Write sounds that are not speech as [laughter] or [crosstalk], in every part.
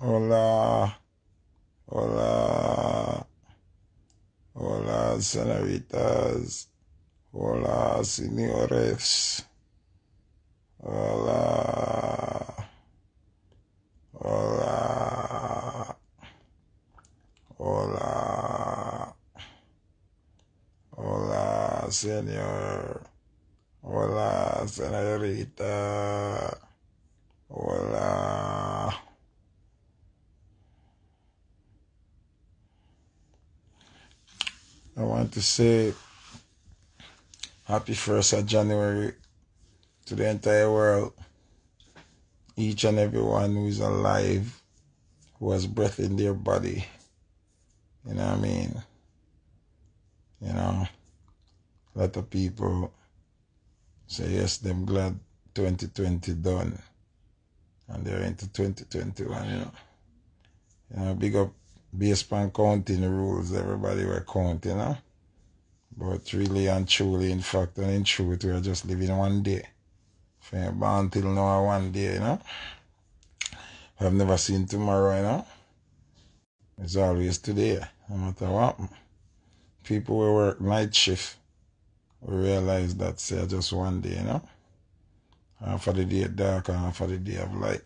Hola. Hola. Hola, senoritas. Hola, señores. Hola. Hola. Hola. Hola, señor. Hola, señorita. To say happy 1st of January to the entire world. Each and everyone who is alive, who has breath in their body. You know what I mean? You know, a lot of people say yes, them glad 2020 done. And they're into 2021, you know. You know, big up based on counting rules, everybody were counting, you know. But really and truly, in fact and in truth, we are just living one day. From born till now, one day, you know. I've never seen tomorrow, you know. It's always today, no matter what. People will work night shift we realize that say just one day, you know. Half of the day dark, and half of the day of light.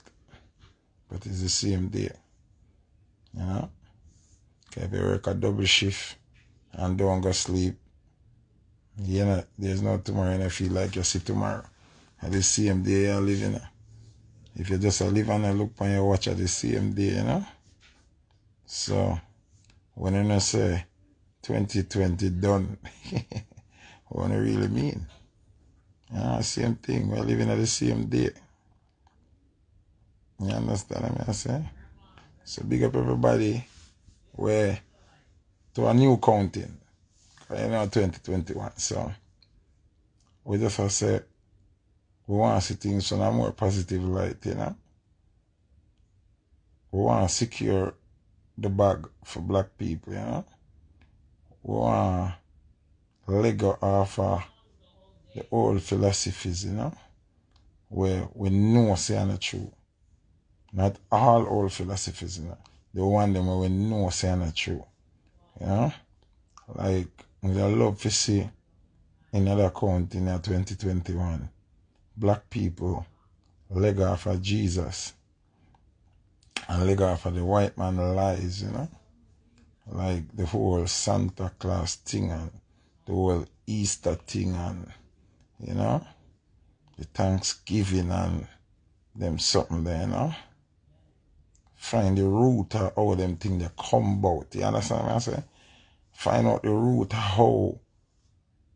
But it's the same day. You know? Okay, if you work a double shift and don't go sleep, you know, there's no tomorrow and I feel like you see tomorrow. At the same day you're living. If you just live and I look on your watch at the same day, you know? So when you say 2020 done, [laughs] what you really mean? Yeah, same thing. We're living at the same day. You understand what I'm saying? So big up everybody where to a new counting. You know 2021. So we just have to say we want to see things from a more positive light, you know. We want to secure the bag for black people, you know. We want to let off of uh, the old philosophies, you know, where we know say not true. Not all old philosophies, you know. The one them where we know say not true. You know? Like we love to see in other country in 2021 black people leg off of Jesus and leg off of the white man lies, you know? Like the whole Santa Claus thing and the whole Easter thing and you know the Thanksgiving and them something there, you know. Find the root of all them thing they come about. You understand what I'm saying? Find out the root how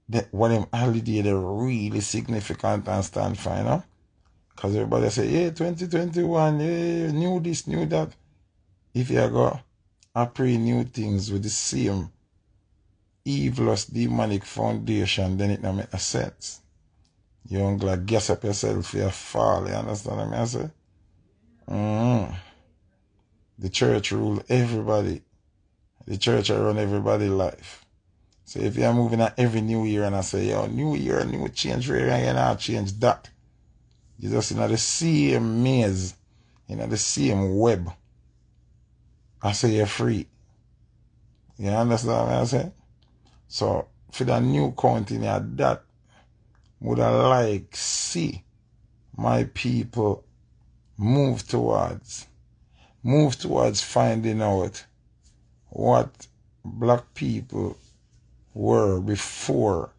that what them holiday they really significant and stand know? Cause everybody say, yeah, 2021, yeah, new this, new that. If you go I pray new things with the same evilous demonic foundation, then it don't make no sense. You don't like guess up yourself for your fall, you understand what I say? Mm-hmm. The church rule everybody. The church run everybody life. So if you're moving at every new year and I say, yo, new year, new change, where you not change that. You just in the same maze, in the same web. I say you're free. You understand what I'm saying? So for the new counting that would I like see my people move towards move towards finding out what black people were before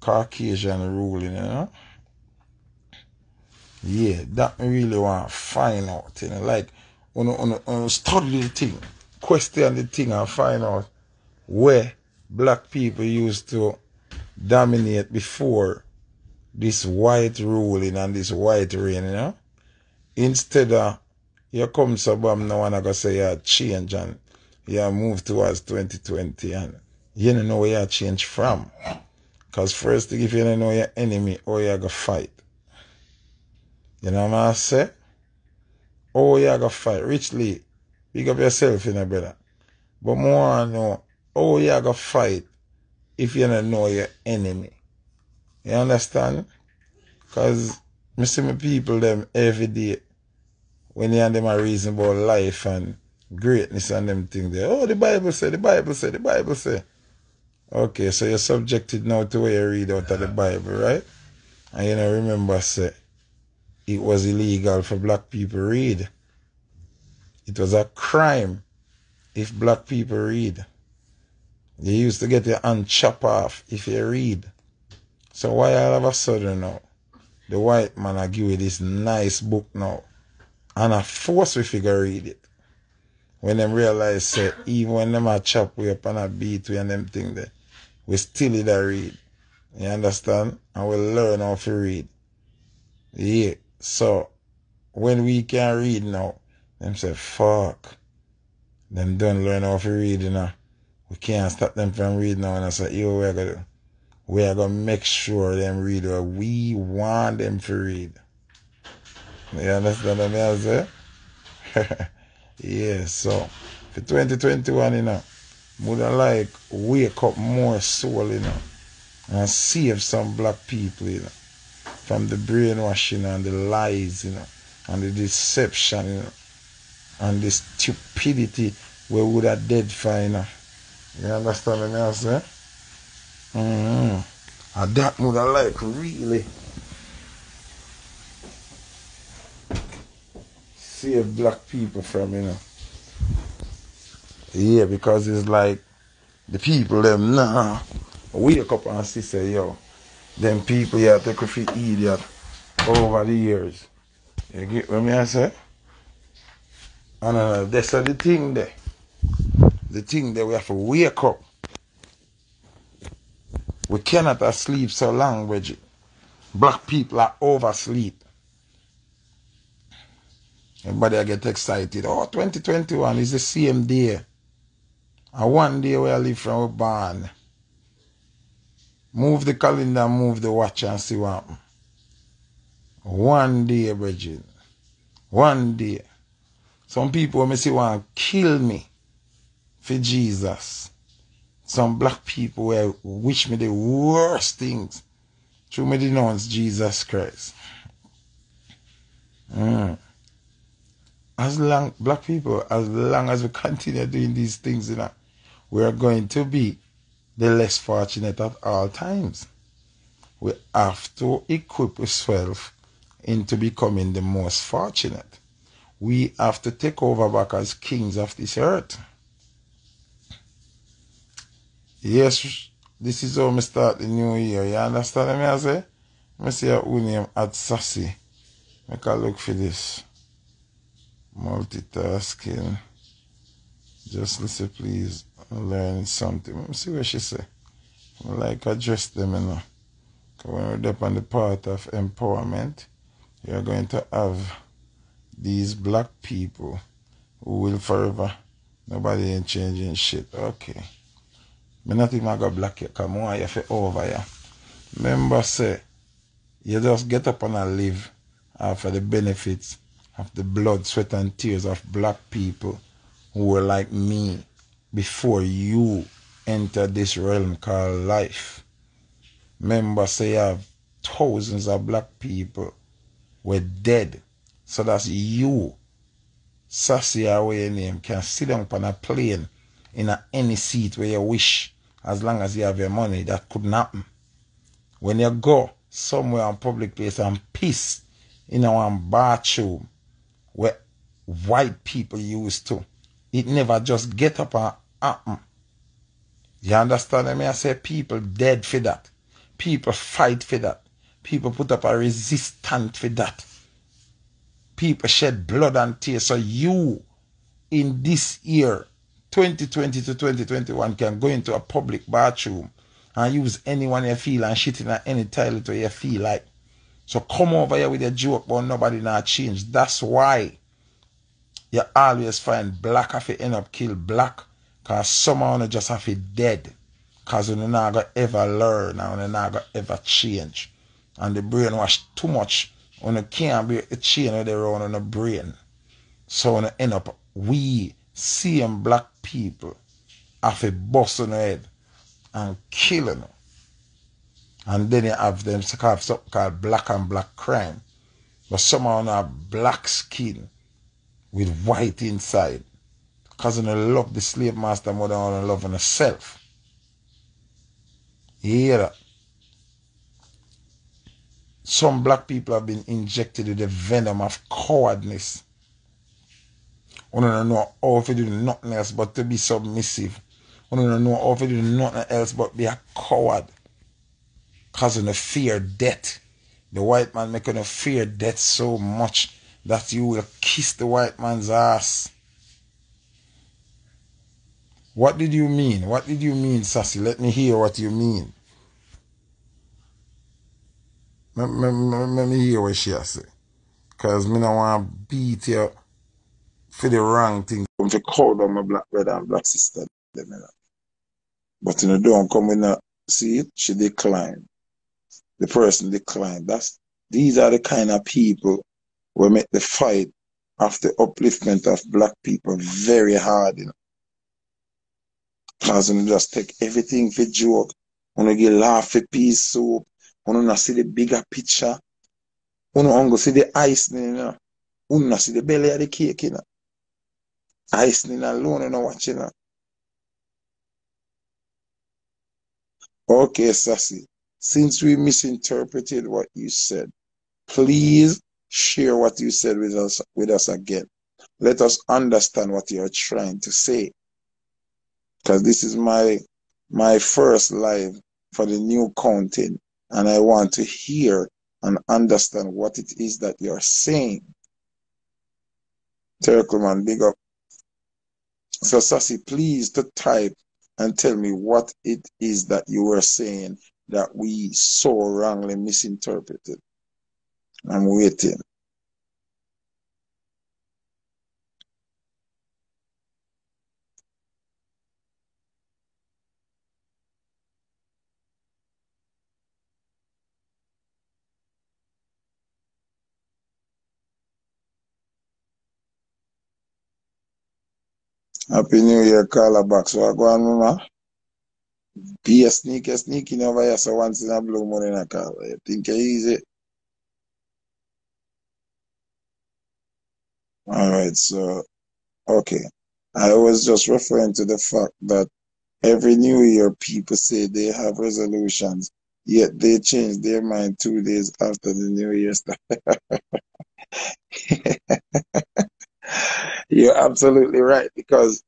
Caucasian ruling, you know? Yeah, that me really want to find out, you know, like on you study the thing, question the thing and find out where black people used to dominate before this white ruling and this white reign, you know? Instead of you come suburb now and I go say you change and you move towards 2020 and you don't know where you change from. Cause first if you don't know your enemy or you going to fight. You know what I say? Oh you going to fight. Richly, big up yourself, you know, brother. But more I know, oh you going to fight if you don't know your enemy. You understand? Cause I see my people them every day when you and them are reason life and greatness and them things there. Oh, the Bible say, the Bible say, the Bible say. Okay, so you're subjected now to where you read out of the Bible, right? And you know, remember, say, it was illegal for black people read. It was a crime if black people read. You used to get your hand chop off if you read. So why all of a sudden now, the white man I give you this nice book now, and I force we figure read it. When them realize say, even when them a chop we up and a beat we and them thing there, we still need a read. You understand? And we learn how to read. Yeah. So when we can read now, them say, fuck. Them don't learn how to read, you know. We can't stop them from reading now. And I say, yo, we're gonna. We are gonna make sure them read what we want them to read. You understand what I say? [laughs] yeah, so for 2021, you know would I like wake up more soul, you know, and save some black people, you know, from the brainwashing and the lies, you know, and the deception, you know, and the stupidity where we would have dead for, you know. You understand what I'm saying? Mm-hmm. And that would I like really save black people from, you know. Yeah, because it's like the people them nah wake up and see say yo, them people here take a for idiot over the years. You get what me I say? And uh, that's the thing there. The thing that we have to wake up. We cannot sleep so long, Reggie. Black people are oversleep. Everybody I get excited. Oh, 2021 is the same day. And one day where I live from a barn. Move the calendar, move the watch and see what happen. One day, Bridget. One day. Some people may say want kill me for Jesus. Some black people will wish me the worst things. Through me denounce Jesus Christ. Mm as long black people, as long as we continue doing these things, you know, we are going to be the less fortunate at all times. We have to equip ourselves into becoming the most fortunate. We have to take over back as kings of this earth. Yes, this is how we start the new year. You understand what I say? I see who name at Sassy. Make a look for this multitasking. Just listen, please. Learn something. Let me see what she say. I like address them, you know. Because when we're on the part of empowerment, you're going to have these black people who will forever. Nobody ain't changing shit. Okay. Me not even go black yet, come on, you over here. Remember, say, you just get up and live uh, after the benefits of the blood, sweat, and tears of black people who were like me before you entered this realm called life. Remember, say have thousands of black people were dead. So that's you, Sassy away name, can sit down on a plane in a, any seat where you wish, as long as you have your money. That couldn't happen. When you go somewhere on public place and piss in one bathroom where white people used to. It never just get up and happen. You understand me? I say people dead for that. People fight for that. People put up a resistance for that. People shed blood and tears. So you, in this year, 2020 to 2021, can go into a public bathroom and use anyone you feel and shit in any toilet where you feel like. So come over here with a joke, but nobody not change. That's why you always find black have to end up kill black. Cause someone just have to dead. Cause you not gonna ever learn and you not gonna ever change. And the brain brainwash too much. On you can't be a chain of their own on the brain. So you end up we seeing black people have a bust on the head and killing them. And then you have them have something called black and black crime. But someone have black skin with white inside. Because I love the slave master more than love herself. You hear that? Some black people have been injected with the venom of cowardness. We don't know how to do nothing else but to be submissive. We don't know how to do nothing else but be a coward. Because of fear death. The white man making a fear death so much that you will kiss the white man's ass. What did you mean? What did you mean, Sassy? Let me hear what you mean. Let, me hear what she has say. Because me don't want to beat you for the wrong thing. I'm to call down my black brother and black sister. But you know, don't come in a, see it, she declined. The person declined. That's These are the kind of people who make the fight of the upliftment of black people very hard, you know. Because you just take everything for joke. When you get laugh for peace soup. When you see the bigger picture. When you see the ice, you know. When you see the belly of the cake, you know. Icing alone, you know, watching you know. Okay, Sassy. Since we misinterpreted what you said, please share what you said with us with us again. Let us understand what you're trying to say because this is my my first live for the new content and I want to hear and understand what it is that you're saying. Turkleman, big up. So Sassy, please to type and tell me what it is that you were saying that we so wrongly misinterpreted. I'm waiting. Happy New Year, caller back. So I on, mama. Be a sneaky, sneaky over here. So once in a blue moon in a car. You think easy? All right. So, okay. I was just referring to the fact that every New Year people say they have resolutions, yet they change their mind two days after the New Year start. [laughs] You're absolutely right because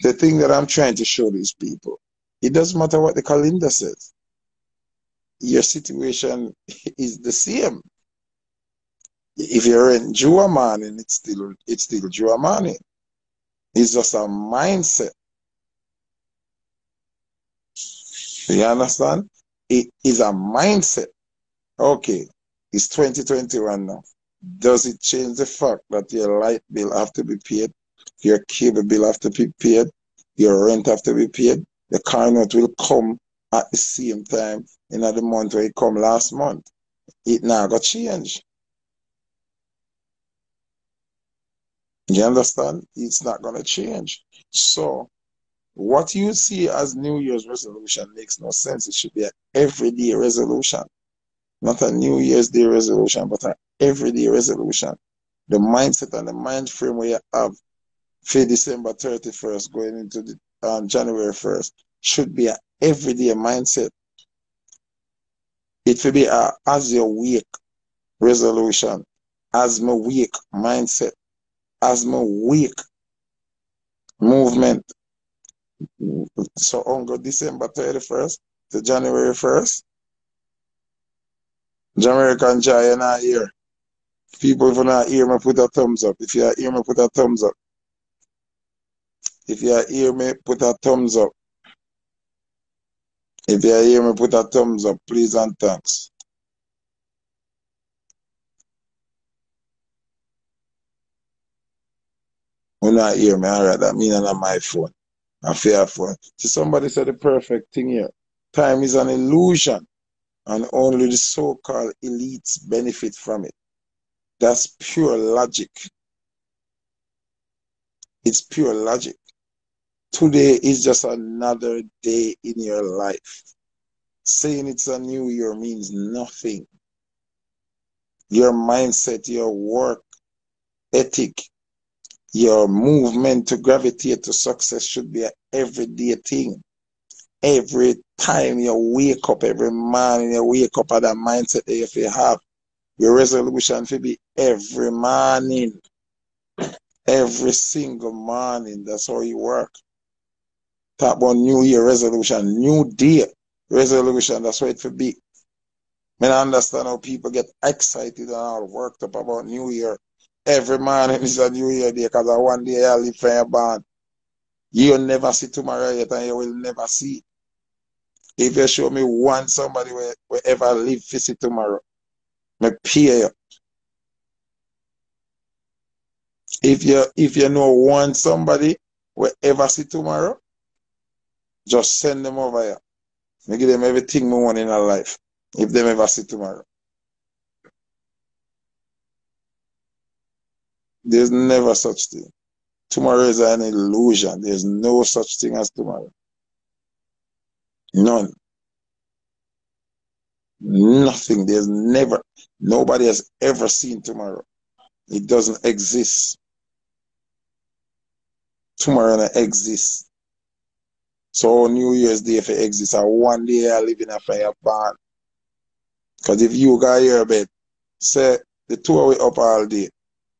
the thing that I'm trying to show these people, it doesn't matter what the calendar says. Your situation [laughs] is the same. If you're in Jua morning, it's still it's still Jua. It's just a mindset. You understand? It is a mindset. Okay, it's 2021 now. Does it change the fact that your light bill have to be paid? Your cable bill have to be paid? Your rent have to be paid? The car note will come at the same time in the month where it come last month. It now got change. You understand? It's not going to change. So, what you see as New Year's resolution makes no sense. It should be an everyday resolution. Not a New Year's Day resolution, but an everyday resolution. The mindset and the mind frame we have for December 31st going into the, um, January 1st should be an everyday mindset. It will be a as your week resolution, as my week mindset as my week movement. So on go December 31st to January 1st. Jamaican Jai, you're not here. People, if you're not me put a thumbs up. If you're me put a thumbs up. If you're here, me put a thumbs up. If you're here, me put a thumbs up, please and thanks. When I hear me, alright, that means on my phone. A fair phone. See, somebody said the perfect thing here. Time is an illusion, and only the so-called elites benefit from it. That's pure logic. It's pure logic. Today is just another day in your life. Saying it's a new year means nothing. Your mindset, your work ethic, Your movement to gravitate to success should be an everyday thing. Every time you wake up, every morning you wake up at that mindset that if you have your resolution to be every morning. Every single morning. That's how you work. Talk about New Year resolution, New Day resolution. That's what it should be. I understand how people get excited and all worked up about New Year. Every morning is a New Year day because one day I live for your band. You'll never see tomorrow yet and you will never see. If you show me one somebody will, will ever live to see tomorrow, my you. If you if you know one somebody will ever see tomorrow, just send them over here. Me give them everything we want in our life. If them ever see tomorrow. There's never such thing. Tomorrow is an illusion. There's no such thing as tomorrow. None. Nothing. There's never, nobody has ever seen tomorrow. It doesn't exist. Tomorrow doesn't exist. So New Year's Day if it exists, one day I live in a fire barn. Because if you got your bed, say the two away up all day,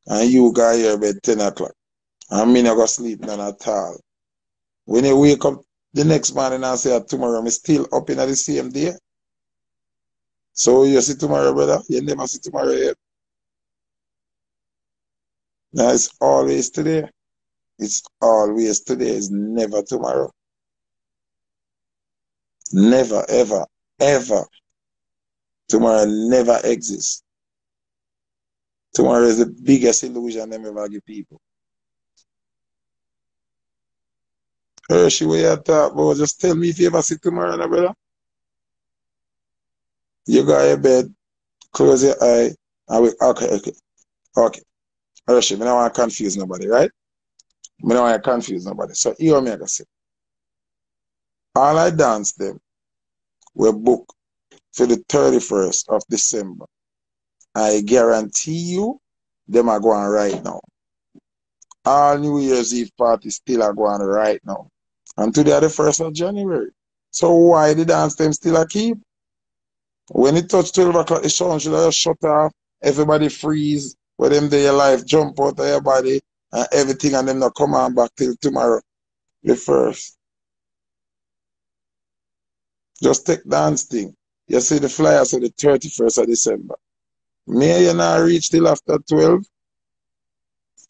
and you got your bed 10 o'clock, and me not go sleep none at all. When you wake up the next morning and say ah, tomorrow, I'm still up in the same day. So you see tomorrow, brother? You never see tomorrow yet. Now it's always today. It's always today. It's never tomorrow. Never, ever, ever. Tomorrow never exists. Tomorrow is the biggest illusion them ever give people. Hershey, what you talk about? Just tell me if you ever see tomorrow, no, brother. You go your bed, close your eye, and we, okay, okay, okay. Hershey, I don't want to confuse nobody, right? I don't want to confuse nobody. So here me I say. All I dance them were booked for the 31st of December. I guarantee you, them are going right now. All New Year's Eve parties still are going right now. And today the 1st of January. So why the dance them still a keep? When it touch 12 o'clock, the sun should have shut off. Everybody freeze. Where them day life jump out of your body and everything and them not come on back till tomorrow. The first. Just take dance thing. You see the flyers of the 31st of December. May you not reach till after 12.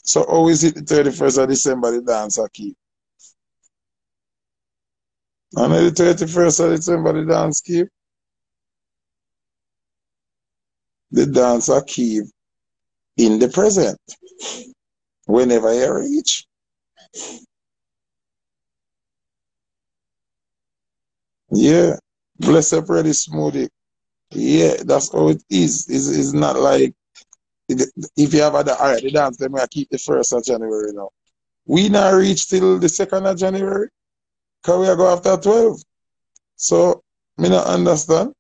So always hit the 31st of December the dance I keep. And the 31st of December the dance keep. the dancer keep in the present whenever you reach. Yeah, bless up ready smoothie. Yeah, that's how it is. It's, it's not like if you have other all right, the dance then I keep the first of January now. We not reach till the second of January. Cause we are go after twelve. So me not understand.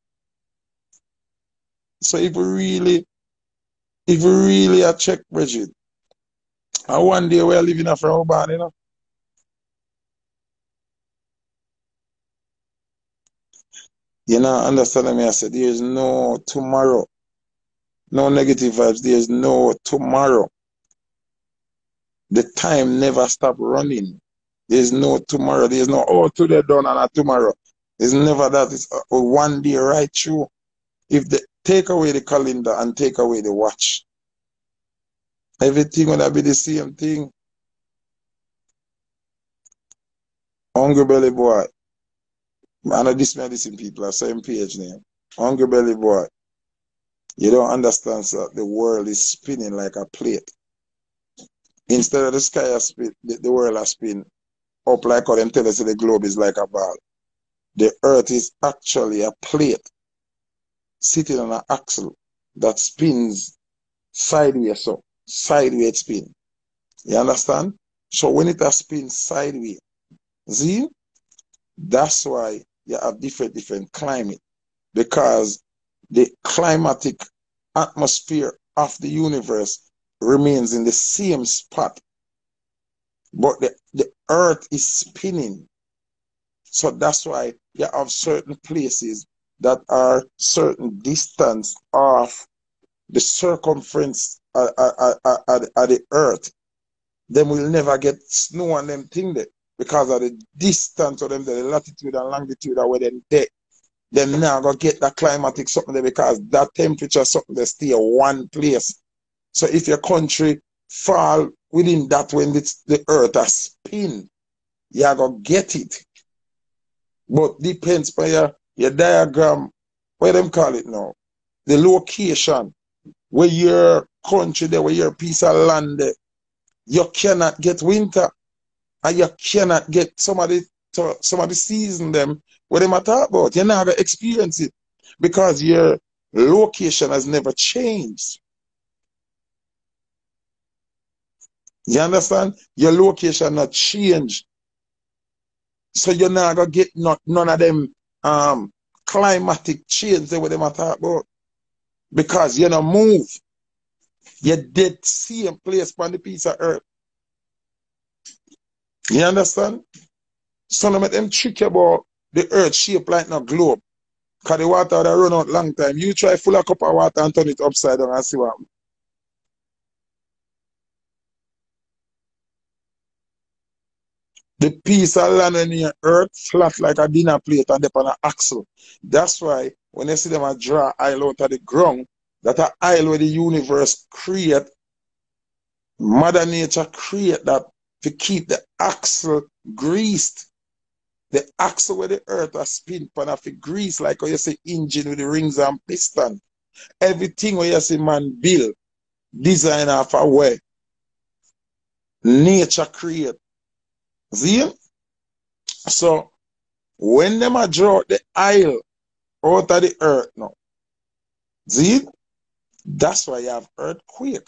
So if we really, if we really a check Bridget, and one day we're living off our band, you know. You know, understand me? I said, there's no tomorrow. No negative vibes. There's no tomorrow. The time never stop running. There's no tomorrow. There's no, oh, today done and a tomorrow. It's never that. It's a, one day right through. If they take away the calendar and take away the watch, everything gonna be the same thing. Hungry belly boy. I know this medicine people are same page name. Hungry belly boy. You don't understand sir. the world is spinning like a plate. Instead of the sky spin, the, the world has spin up like how them tell us the globe is like a ball. The earth is actually a plate sitting on an axle that spins sideways so sideways spin. You understand? So when it has spin sideways, see, that's why you have different different climate because the climatic atmosphere of the universe remains in the same spot But the, the earth is spinning. So that's why you have certain places that are certain distance off the circumference of, of, of, of the earth. Then we'll never get snow on them thing there because of the distance of them, the latitude and longitude of where them there. Them now go get that climatic something there because that temperature something they stay one place. So if your country fall within that when it's the earth a spin, you are gonna get it. But depends by your, your diagram, what them call it now? The location where your country there, where your piece of land there, you cannot get winter. And you cannot get somebody to somebody season them what them talk about. You're experience it because your location has never changed. You understand? Your location not changed. So you're not gonna get not, none of them um climatic change that what them talk about. Because you know move. You're dead same place on the piece of earth. You understand? So no make them trick about the earth shape like no globe. Cause the water that run out long time. You try full a cup of water and turn it upside down and see what. The piece of land in your earth flat like a dinner plate and upon an axle. That's why when you see them a draw isle out of the ground, that a isle where the universe create, Mother Nature create that to keep the axle greased. The axle where the earth has spin pan of grease, like how you say engine with the rings and piston. Everything where you see man build, design of a way. Nature create. See? So when them a draw the isle out of the earth now, see? That's why you have earthquake.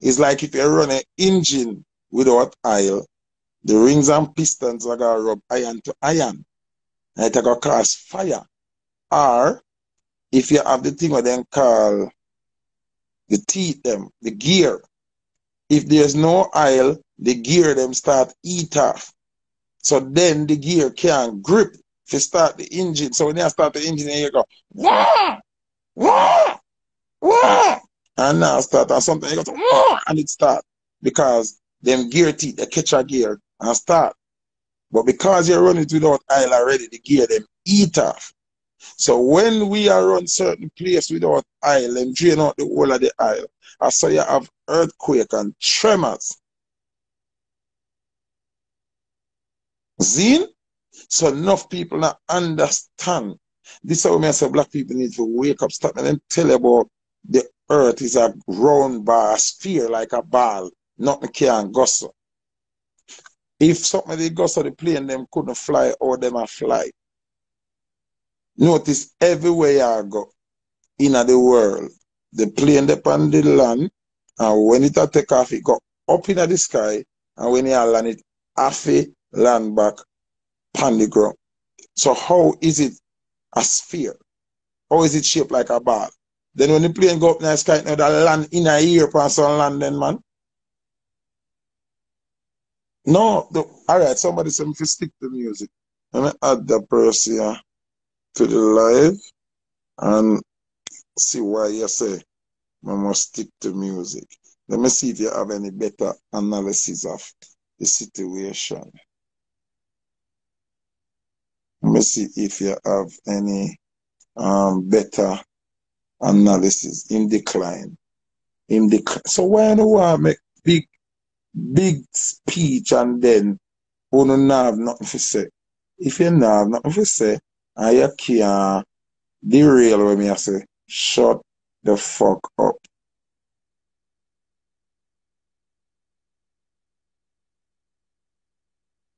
It's like if you run an engine without oil, the rings and pistons are gonna rub iron to iron. And it's gonna cause fire. Or if you have the thing what they call the teeth them, the gear. If there's no oil, the gear them start eat off. So then the gear can't grip to start the engine. So when you start the engine, you go, wah, wah, wah, and now start and something you go, wah, and it start because them gear teeth, they catch a gear and start. But because you're running without oil already, the gear them eat off. So when we are run certain place without oil, them drain out the whole of the oil. I saw you have earthquake and tremors. Zine? So enough people not understand. This is how I say black people need to wake up, stop and then tell about the earth is a round bar, a sphere like a ball. Nothing can and so. If something they go the plane them couldn't fly or them a fly. Notice everywhere I go in the world, the plane depend the land and when it a take off it go up in the sky and when you land it half land back on the ground. So how is it a sphere? How is it shaped like a ball? Then when the plane go up in the sky, now that land in a year upon some land then man. No, the, all right, somebody said if you stick to music. Let me add the person here to the live and see why you say I must stick to music. Let me see if you have any better analysis of the situation. Let me see if you have any um, better analysis in decline. In decline. So why do I make big big speech and then who don't have nothing to say. If you don't have nothing to say and you can't derail with me, I say, shut the fuck up.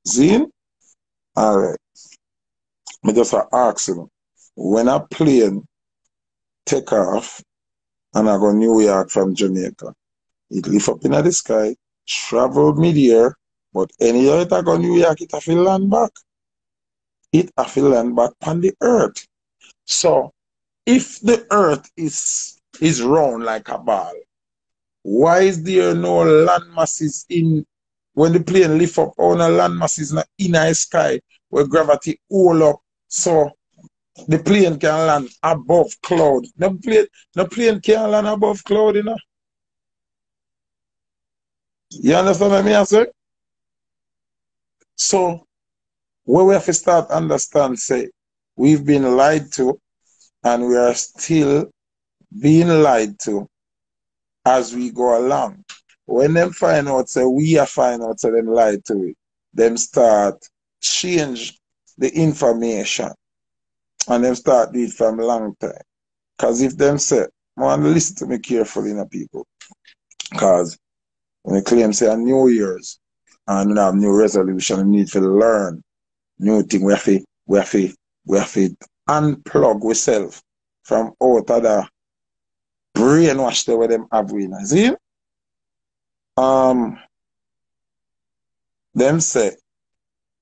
Zine? Alright. Me just ask you, when a plane take off and I go New York from Jamaica, it lift up in the sky, travel mid-air, but anyhow it go New York, it have to land back. It have to land back on the earth. So, if the earth is is round like a ball, why is there no land masses in when the plane lift up all the land masses in the sky where gravity all up so the plane can land above cloud. No plane, no plane can land above cloud, you know. You understand what I mean, So, where we have to start understand, say, we've been lied to, and we are still being lied to as we go along. When them find out, say, we are find out, say, them lied to it, them start change the information and them start do it from long time. Because if them say, want listen to me carefully, you know, people. Because when they claim, say, a New Year's, and we have new resolution, we need to learn new thing. We have to, we have to, we have to unplug ourselves from out of the brainwash the way them have we. See? Um, them say,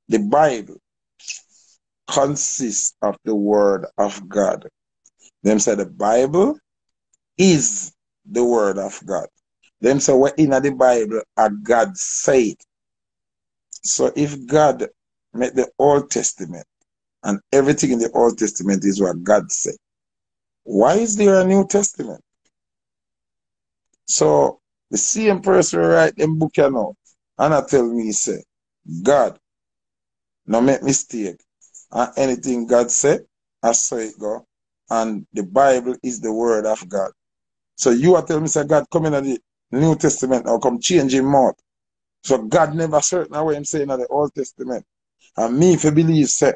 the Bible consists of the word of God. Them say the Bible is the word of God. Them say what in the Bible a God said. So if God made the Old Testament and everything in the Old Testament is what God said, why is there a New Testament? So the same person write them book you know, and I tell me say, God, no make mistake and anything God said, I say it go. And the Bible is the word of God. So you are telling me, say God come in the New Testament or come change him mouth. So God never certain way I'm saying in the Old Testament. And me if you believe say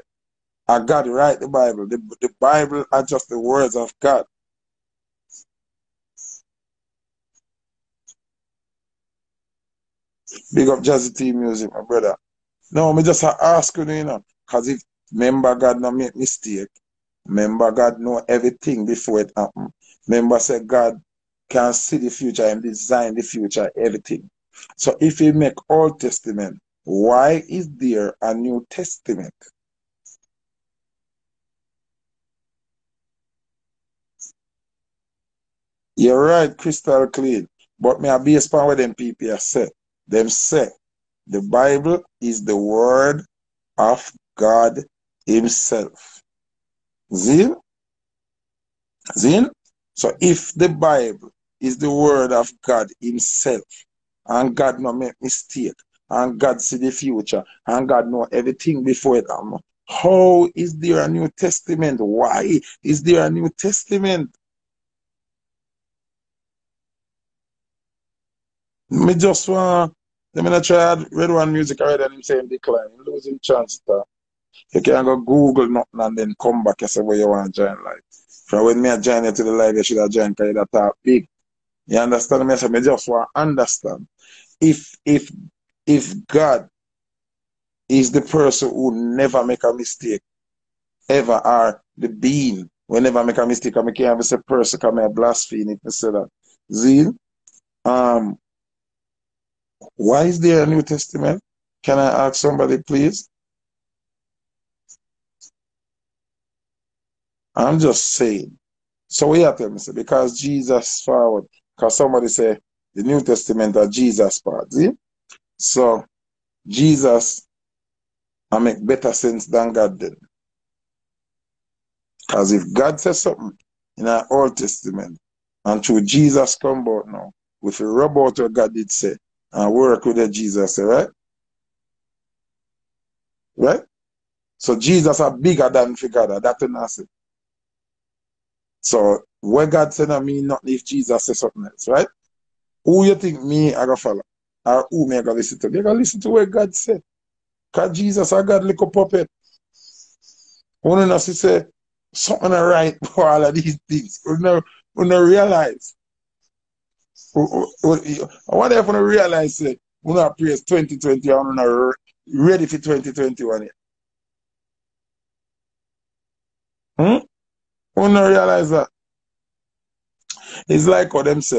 I God write the Bible. The, the Bible are just the words of God. Big up Jazzy T music, my brother. No, me just ask you, you know, because if member God not make mistake. member God know everything before it happen. Member say God can see the future and design the future, everything. So if you make Old Testament, why is there a New Testament? You're right, crystal clean. But me a based on what them people say. Them say the Bible is the word of God himself. Zin? Zin? So if the Bible is the word of God himself, and God no make mistake, and God see the future, and God know everything before it happen, how is there a New Testament? Why is there a New Testament? Me just want, let me not try read one music already and him saying decline, losing chance to you can't go Google nothing and then come back and say where you want to join live. From when me I join you to the live, you should have joined because you talk big. You understand me? So me just want to understand. If if if God is the person who never make a mistake, ever are the being will never make a mistake, I can't have a person come and blaspheme if I say that. Zeal. Um why is there a New Testament? Can I ask somebody please? I'm just saying. So we have to say because Jesus forward, because somebody say the New Testament are Jesus part. See? Eh? So Jesus I make better sense than God did. Because if God says something in our Old Testament and through Jesus come about now, with a rub out what God did say and work with the Jesus right? Right? So Jesus are bigger than God. That's what I say. So what God said I mean not if Jesus says something else, right? Who you think me I gonna follow? Or who me I gonna listen to? You gotta listen to what God said. Cause Jesus a God little puppet. One of us say something right [laughs] for all of these things. We don't, we don't realize. What if we realize say we not praise 2020 and we not ready for 2021 yet? Hmm? We don't realize that. It's like what them say.